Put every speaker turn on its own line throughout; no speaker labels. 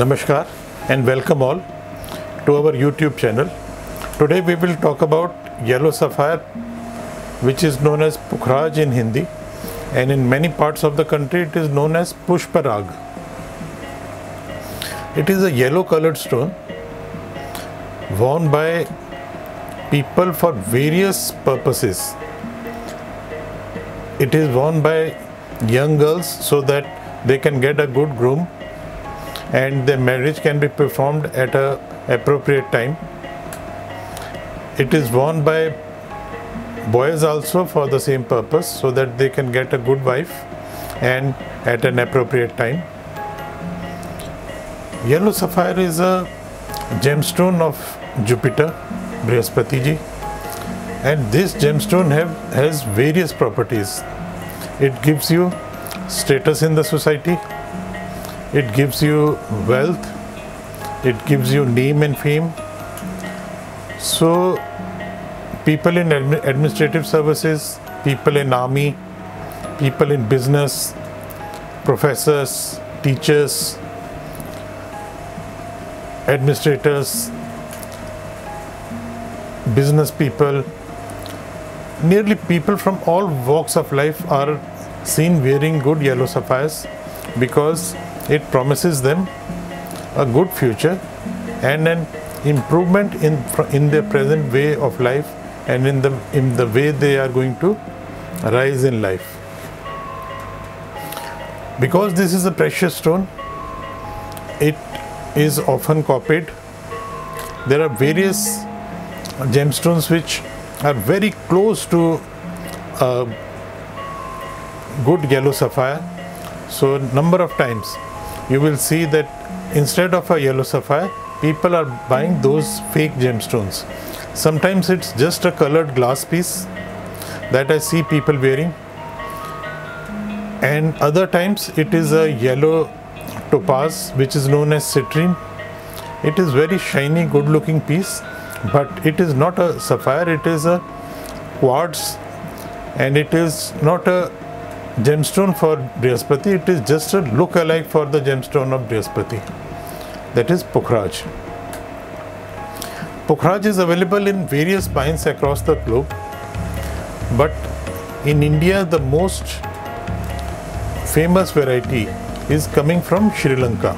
Namaskar and welcome all to our YouTube channel. Today we will talk about yellow sapphire which is known as Pukhraj in Hindi and in many parts of the country it is known as Pushparag. It is a yellow colored stone worn by people for various purposes. It is worn by young girls so that they can get a good groom and the marriage can be performed at a appropriate time. It is worn by boys also for the same purpose so that they can get a good wife and at an appropriate time. Yellow sapphire is a gemstone of Jupiter, Brihaspati ji, and this gemstone have, has various properties. It gives you status in the society, it gives you wealth, it gives you name and fame. So, people in admi- administrative services, people in army, people in business, professors, teachers, administrators, business people, nearly people from all walks of life are seen wearing good yellow sapphires because it promises them a good future and an improvement in in their present way of life and in the in the way they are going to rise in life. Because this is a precious stone it is often copied. There are various gemstones which are very close to a good yellow sapphire. So number of times you will see that instead of a yellow sapphire people are buying those fake gemstones. Sometimes it's just a colored glass piece that i see people wearing. And other times it is a yellow topaz which is known as citrine. It is very shiny good looking piece but it is not a sapphire it is a quartz. And it is not a gemstone for Brihaspati it is just a look alike for the gemstone of Brihaspati that is Pukhraj Pukhraj is available in various mines across the globe but in India the most famous variety is coming from Sri Lanka.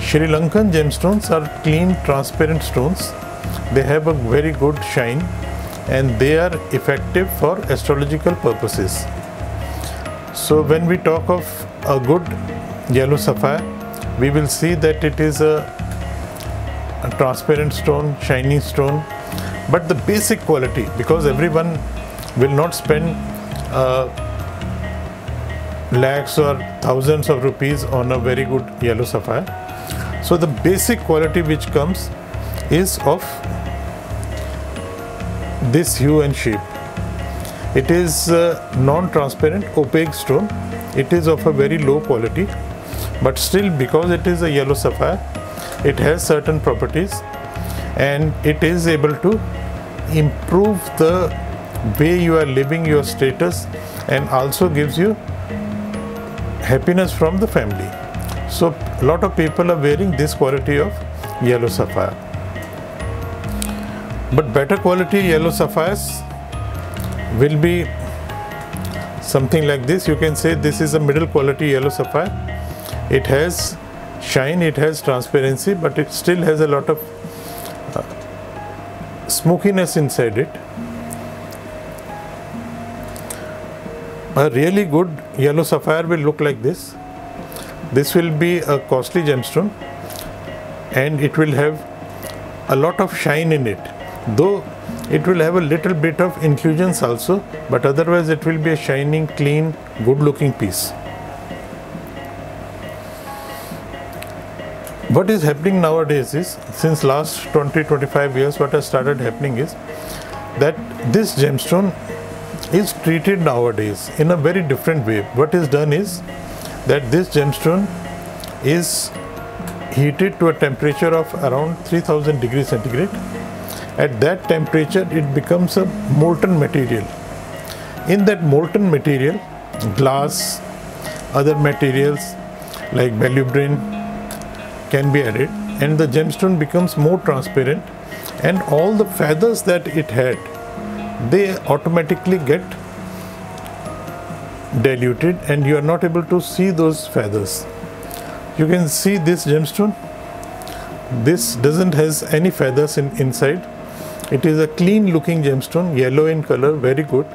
Sri Lankan gemstones are clean, transparent stones. They have a very good shine and they are effective for astrological purposes. So, when we talk of a good yellow sapphire, we will see that it is a, a transparent stone, shiny stone, but the basic quality because everyone will not spend uh, lakhs or thousands of rupees on a very good yellow sapphire. So the basic quality which comes is of this hue and shape. It is non-transparent opaque stone. It is of a very low quality but still because it is a yellow sapphire it has certain properties and it is able to improve the way you are living your status and also gives you happiness from the family. So, a lot of people are wearing this quality of yellow sapphire. But better quality yellow sapphires will be something like this. You can say this is a middle quality yellow sapphire. It has shine, it has transparency, but it still has a lot of uh, smokiness inside it. A really good yellow sapphire will look like this. This will be a costly gemstone and it will have a lot of shine in it. Though it will have a little bit of inclusions also, but otherwise it will be a shining, clean, good looking piece. What is happening nowadays is, since last 20-25 years, what has started happening is that this gemstone is treated nowadays in a very different way. What is done is that this gemstone is heated to a temperature of around 3000 degrees centigrade. At that temperature, it becomes a molten material. In that molten material, glass, other materials like molybdenum, can be added and the gemstone becomes more transparent and all the feathers that it had they automatically get diluted and you are not able to see those feathers. You can see this gemstone. This doesn't has any feathers in inside it is a clean looking gemstone yellow in color very good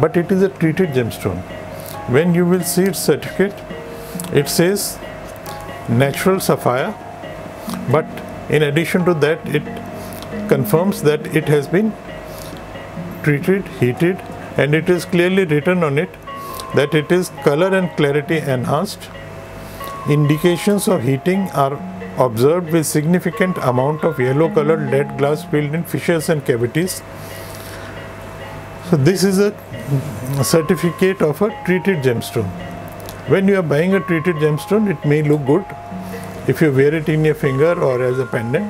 but it is a treated gemstone. When you will see its certificate it says natural sapphire but in addition to that it confirms that it has been treated heated and it is clearly written on it that it is color and clarity enhanced. Indications of heating are observed with significant amount of yellow colored lead glass filled in fissures and cavities. So this is a certificate of a treated gemstone. When you are buying a treated gemstone it may look good if you wear it in your finger or as a pendant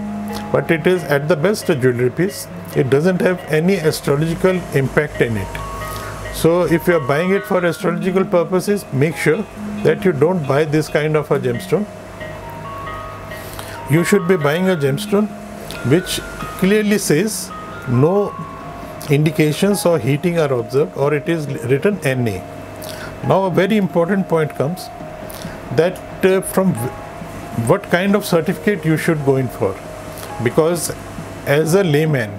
but it is at the best a jewelry piece. It doesn't have any astrological impact in it. So if you are buying it for astrological purposes make sure that you don't buy this kind of a gemstone you should be buying a gemstone which clearly says no indications or heating are observed or it is written NA. Now a very important point comes that uh, from what kind of certificate you should go in for because as a layman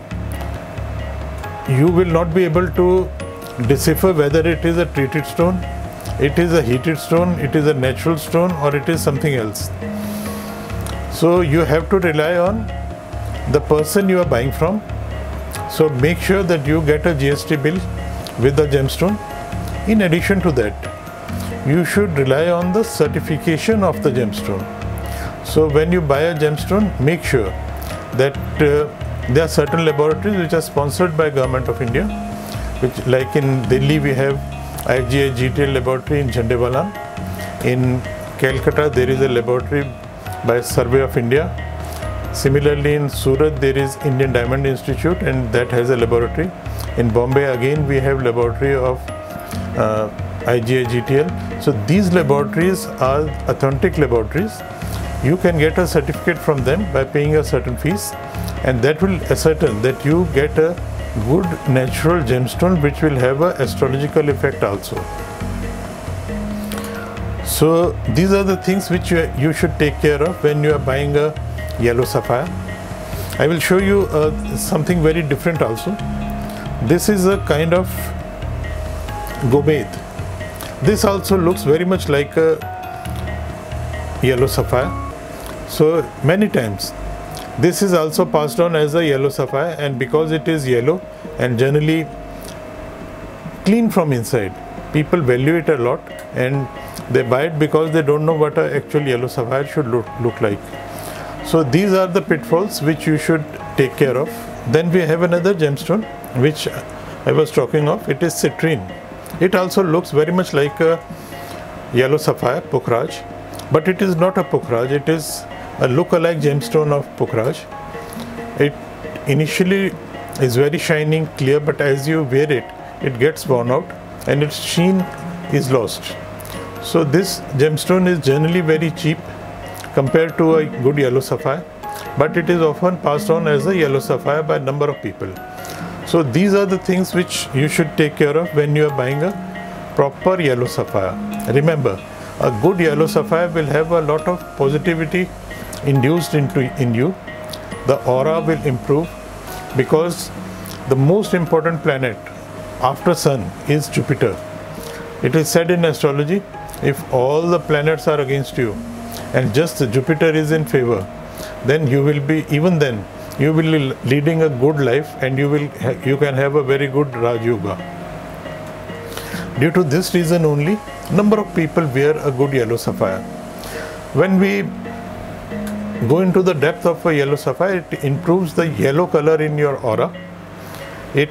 you will not be able to decipher whether it is a treated stone it is a heated stone it is a natural stone or it is something else so you have to rely on the person you are buying from. So make sure that you get a gst bill with the gemstone. In addition to that you should rely on the certification of the gemstone. So when you buy a gemstone, make sure that uh, there are certain laboratories which are sponsored by Government of India, which like in Delhi we have IGI GTL laboratory in Jhandewalan. In Calcutta there is a laboratory by Survey of India. Similarly in Surat there is Indian Diamond Institute and that has a laboratory. In Bombay again we have laboratory of uh, IGI GTL. So these laboratories are authentic laboratories you can get a certificate from them by paying a certain fees and that will ascertain that you get a good natural gemstone which will have a astrological effect also. So these are the things which you, you should take care of when you are buying a yellow sapphire. I will show you uh, something very different also. This is a kind of gomed. This also looks very much like a yellow sapphire so many times this is also passed on as a yellow sapphire and because it is yellow and generally clean from inside people value it a lot and they buy it because they don't know what a actual yellow sapphire should look, look like. So these are the pitfalls which you should take care of. Then we have another gemstone which i was talking of. It is citrine. It also looks very much like a yellow sapphire pukhraj but it is not a pukhraj it is a look-alike gemstone of Pukhraj. It initially is very shining, clear, but as you wear it, it gets worn out and its sheen is lost. So this gemstone is generally very cheap compared to a good yellow sapphire, but it is often passed on as a yellow sapphire by a number of people. So these are the things which you should take care of when you are buying a proper yellow sapphire. Remember, a good yellow sapphire will have a lot of positivity induced into in you the aura will improve because the most important planet after sun is jupiter it is said in astrology if all the planets are against you and just jupiter is in favor then you will be even then you will be leading a good life and you will you can have a very good raj yoga due to this reason only number of people wear a good yellow sapphire when we go into the depth of a yellow sapphire, it improves the yellow color in your aura. It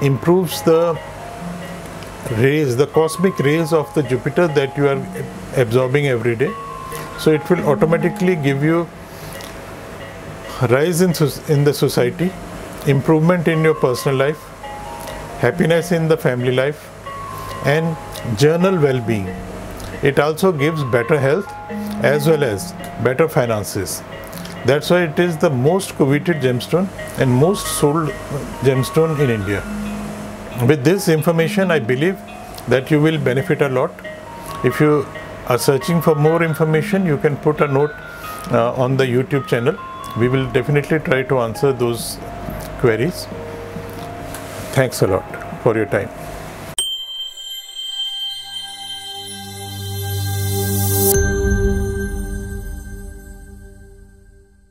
improves the rays, the cosmic rays of the Jupiter that you are absorbing every day. So it will automatically give you rise in, in the society, improvement in your personal life, happiness in the family life, and general well-being. It also gives better health as well as better finances. That's why it is the most coveted gemstone and most sold gemstone in India. With this information, I believe that you will benefit a lot. If you are searching for more information, you can put a note uh, on the YouTube channel. We will definitely try to answer those queries. Thanks a lot for your time.